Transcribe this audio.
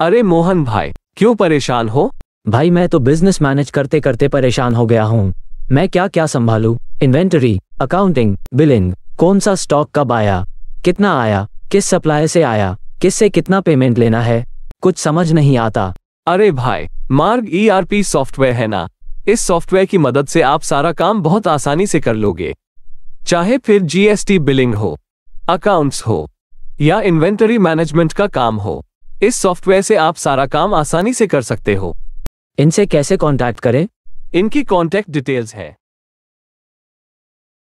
अरे मोहन भाई क्यों परेशान हो? भाई मैं तो बिज़नेस मैनेज करते करते परेशान हो गया हूँ। मैं क्या क्या संभालूं? इन्वेंटरी अकाउंटिंग बिलिंग कौन सा स्टॉक कब आया? कितना आया? किस सप्लाई से आया? किससे कितना पेमेंट लेना है? कुछ समझ नहीं आता। अरे भाई मार्ग ईआरपी सॉफ्टवेयर है ना? इस सॉफ्टवेयर की मदद से आप सारा काम बहुत आसानी से कर लोगे। चाहे फिर जीएसटी बिलिंग हो अकाउंट्स हो या इन्वेंटरी मैनेजमेंट का काम हो। इस सॉफ्टवेयर से आप सारा काम आसानी से कर सकते हो। इनसे कैसे कॉन्टैक्ट करें? इनकी कॉन्टैक्ट डिटेल्स है।